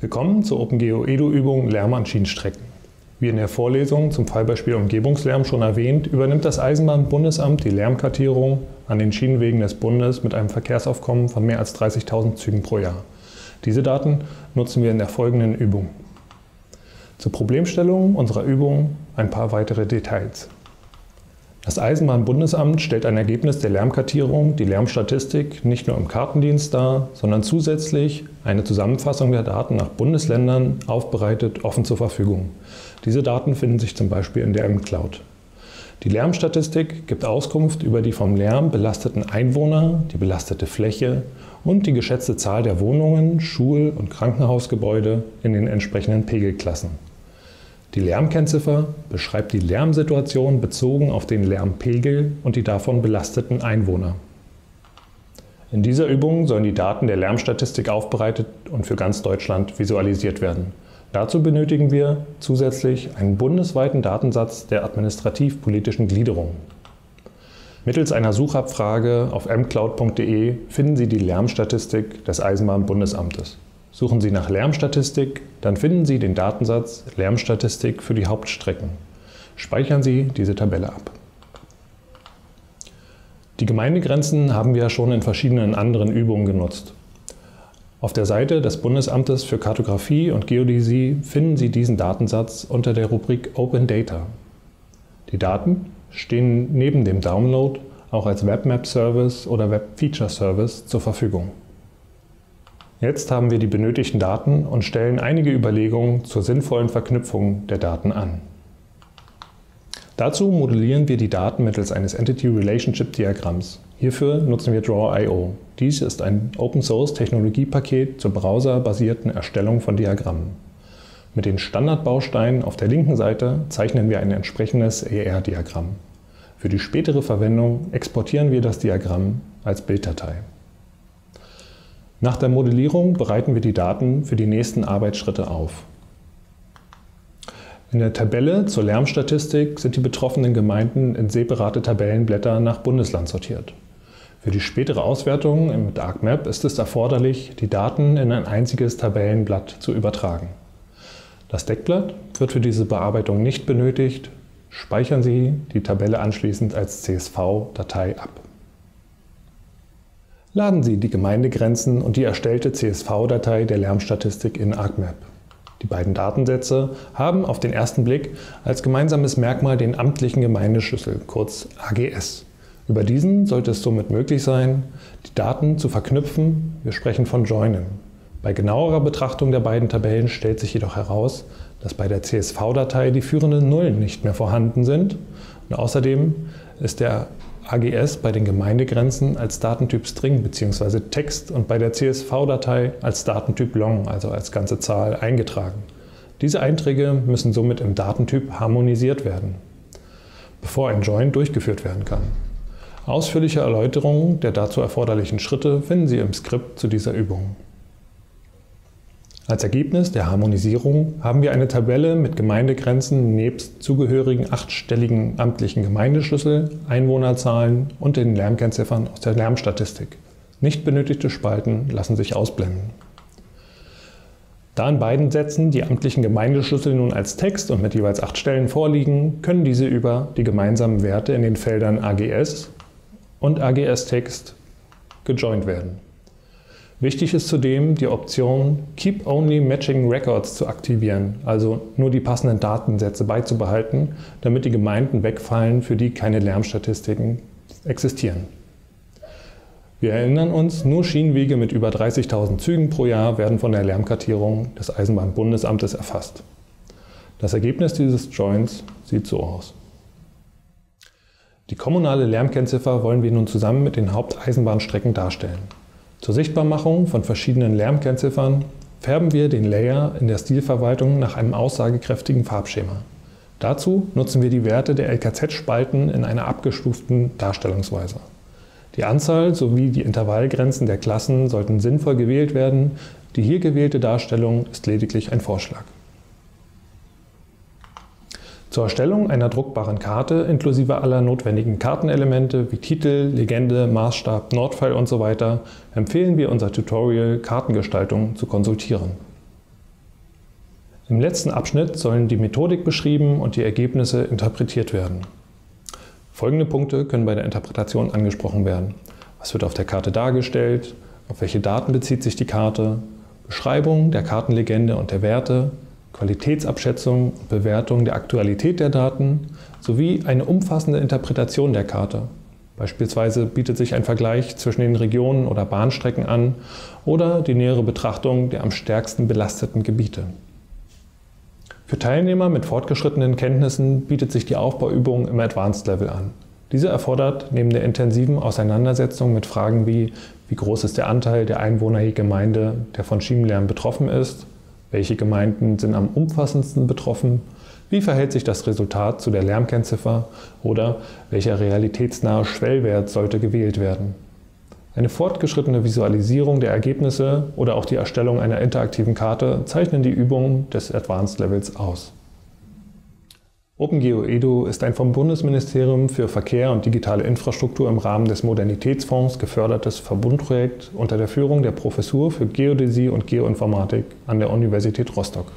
Willkommen zur OpenGeo Edu-Übung Lärm an Schienenstrecken. Wie in der Vorlesung zum Fallbeispiel Umgebungslärm schon erwähnt, übernimmt das Eisenbahnbundesamt die Lärmkartierung an den Schienenwegen des Bundes mit einem Verkehrsaufkommen von mehr als 30.000 Zügen pro Jahr. Diese Daten nutzen wir in der folgenden Übung. Zur Problemstellung unserer Übung ein paar weitere Details. Das Eisenbahnbundesamt stellt ein Ergebnis der Lärmkartierung, die Lärmstatistik, nicht nur im Kartendienst dar, sondern zusätzlich eine Zusammenfassung der Daten nach Bundesländern aufbereitet offen zur Verfügung. Diese Daten finden sich zum Beispiel in der M-Cloud. Die Lärmstatistik gibt Auskunft über die vom Lärm belasteten Einwohner, die belastete Fläche und die geschätzte Zahl der Wohnungen, Schul- und Krankenhausgebäude in den entsprechenden Pegelklassen. Die Lärmkennziffer beschreibt die Lärmsituation bezogen auf den Lärmpegel und die davon belasteten Einwohner. In dieser Übung sollen die Daten der Lärmstatistik aufbereitet und für ganz Deutschland visualisiert werden. Dazu benötigen wir zusätzlich einen bundesweiten Datensatz der administrativ-politischen Gliederung. Mittels einer Suchabfrage auf mcloud.de finden Sie die Lärmstatistik des Eisenbahnbundesamtes. Suchen Sie nach Lärmstatistik, dann finden Sie den Datensatz Lärmstatistik für die Hauptstrecken. Speichern Sie diese Tabelle ab. Die Gemeindegrenzen haben wir ja schon in verschiedenen anderen Übungen genutzt. Auf der Seite des Bundesamtes für Kartografie und Geodäsie finden Sie diesen Datensatz unter der Rubrik Open Data. Die Daten stehen neben dem Download auch als WebMap Service oder Web Feature Service zur Verfügung. Jetzt haben wir die benötigten Daten und stellen einige Überlegungen zur sinnvollen Verknüpfung der Daten an. Dazu modellieren wir die Daten mittels eines Entity Relationship Diagramms. Hierfür nutzen wir Draw.io. Dies ist ein Open-Source-Technologiepaket zur browserbasierten Erstellung von Diagrammen. Mit den Standardbausteinen auf der linken Seite zeichnen wir ein entsprechendes ER-Diagramm. Für die spätere Verwendung exportieren wir das Diagramm als Bilddatei. Nach der Modellierung bereiten wir die Daten für die nächsten Arbeitsschritte auf. In der Tabelle zur Lärmstatistik sind die betroffenen Gemeinden in separate Tabellenblätter nach Bundesland sortiert. Für die spätere Auswertung mit ArcMap ist es erforderlich, die Daten in ein einziges Tabellenblatt zu übertragen. Das Deckblatt wird für diese Bearbeitung nicht benötigt. Speichern Sie die Tabelle anschließend als CSV-Datei ab. Laden Sie die Gemeindegrenzen und die erstellte CSV-Datei der Lärmstatistik in ArcMap. Die beiden Datensätze haben auf den ersten Blick als gemeinsames Merkmal den amtlichen Gemeindeschlüssel, kurz AGS. Über diesen sollte es somit möglich sein, die Daten zu verknüpfen. Wir sprechen von Joinen. Bei genauerer Betrachtung der beiden Tabellen stellt sich jedoch heraus, dass bei der CSV-Datei die führenden Nullen nicht mehr vorhanden sind. Und außerdem ist der AGS bei den Gemeindegrenzen als Datentyp String bzw. Text und bei der CSV-Datei als Datentyp Long, also als ganze Zahl, eingetragen. Diese Einträge müssen somit im Datentyp harmonisiert werden, bevor ein Join durchgeführt werden kann. Ausführliche Erläuterungen der dazu erforderlichen Schritte finden Sie im Skript zu dieser Übung. Als Ergebnis der Harmonisierung haben wir eine Tabelle mit Gemeindegrenzen nebst zugehörigen achtstelligen amtlichen Gemeindeschlüssel, Einwohnerzahlen und den Lärmkennziffern aus der Lärmstatistik. Nicht benötigte Spalten lassen sich ausblenden. Da in beiden Sätzen die amtlichen Gemeindeschlüssel nun als Text und mit jeweils acht Stellen vorliegen, können diese über die gemeinsamen Werte in den Feldern AGS und AGS-Text gejoint werden. Wichtig ist zudem, die Option Keep Only Matching Records zu aktivieren, also nur die passenden Datensätze beizubehalten, damit die Gemeinden wegfallen, für die keine Lärmstatistiken existieren. Wir erinnern uns, nur Schienenwege mit über 30.000 Zügen pro Jahr werden von der Lärmkartierung des Eisenbahnbundesamtes erfasst. Das Ergebnis dieses Joints sieht so aus. Die kommunale Lärmkennziffer wollen wir nun zusammen mit den Haupteisenbahnstrecken darstellen. Zur Sichtbarmachung von verschiedenen Lärmkennziffern färben wir den Layer in der Stilverwaltung nach einem aussagekräftigen Farbschema. Dazu nutzen wir die Werte der LKZ-Spalten in einer abgestuften Darstellungsweise. Die Anzahl sowie die Intervallgrenzen der Klassen sollten sinnvoll gewählt werden. Die hier gewählte Darstellung ist lediglich ein Vorschlag. Zur Erstellung einer druckbaren Karte inklusive aller notwendigen Kartenelemente wie Titel, Legende, Maßstab, Nordpfeil usw. So empfehlen wir unser Tutorial Kartengestaltung zu konsultieren. Im letzten Abschnitt sollen die Methodik beschrieben und die Ergebnisse interpretiert werden. Folgende Punkte können bei der Interpretation angesprochen werden. Was wird auf der Karte dargestellt? Auf welche Daten bezieht sich die Karte? Beschreibung der Kartenlegende und der Werte, Qualitätsabschätzung und Bewertung der Aktualität der Daten sowie eine umfassende Interpretation der Karte. Beispielsweise bietet sich ein Vergleich zwischen den Regionen oder Bahnstrecken an oder die nähere Betrachtung der am stärksten belasteten Gebiete. Für Teilnehmer mit fortgeschrittenen Kenntnissen bietet sich die Aufbauübung im Advanced Level an. Diese erfordert neben der intensiven Auseinandersetzung mit Fragen wie, wie groß ist der Anteil der Einwohner je Gemeinde, der von Schienenlärm betroffen ist, welche Gemeinden sind am umfassendsten betroffen, wie verhält sich das Resultat zu der Lärmkennziffer oder welcher realitätsnahe Schwellwert sollte gewählt werden. Eine fortgeschrittene Visualisierung der Ergebnisse oder auch die Erstellung einer interaktiven Karte zeichnen die Übungen des Advanced Levels aus. OpenGeo Edu ist ein vom Bundesministerium für Verkehr und digitale Infrastruktur im Rahmen des Modernitätsfonds gefördertes Verbundprojekt unter der Führung der Professur für Geodäsie und Geoinformatik an der Universität Rostock.